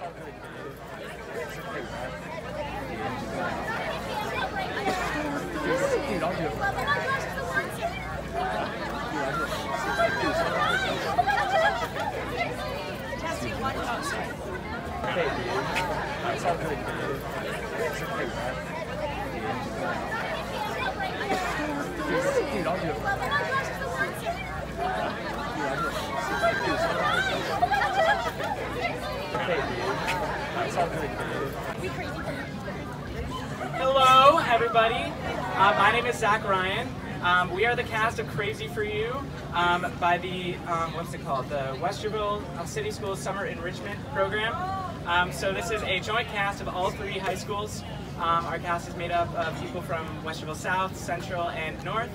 Dude, I'll do it. Hey, dude. It's all good, dude. It's okay, man. Dude, dude, I'll do it. Hey, dude. It's all good, dude. Hello, everybody. Uh, my name is Zach Ryan. Um, we are the cast of Crazy for You um, by the, um, what's it called? The Westerville City School Summer Enrichment Program. Um, so this is a joint cast of all three high schools. Um, our cast is made up of people from Westerville South, Central, and North.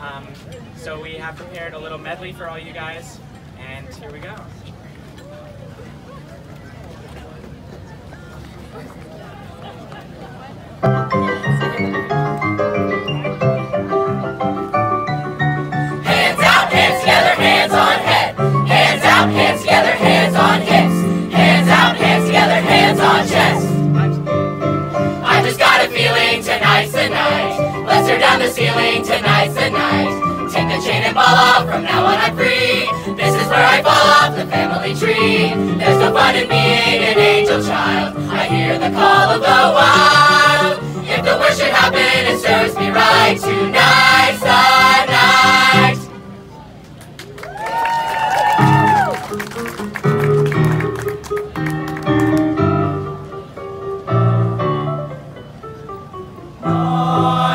Um, so we have prepared a little medley for all you guys, and here we go. Ceiling, tonight's the night. Take the chain and ball off, from now on I'm free. This is where I fall off the family tree. There's no fun in being an angel child. I hear the call of the wild. If the worst should happen, it serves me right. Tonight's the night. Naughty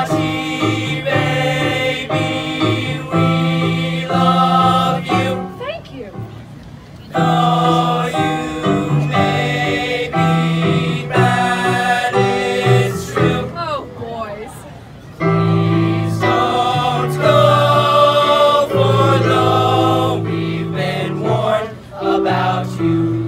about you,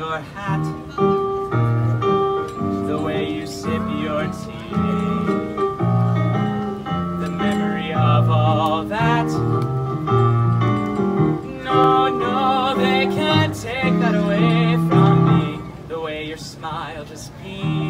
your hat, the way you sip your tea, the memory of all that. No, no, they can't take that away from me. The way your smile just beams,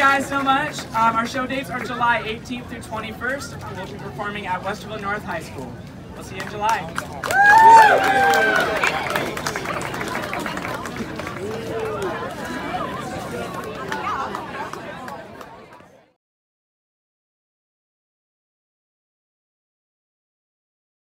guys so much. Um, our show dates are July 18th through 21st. We'll be performing at Westerville North High School. We'll see you in July.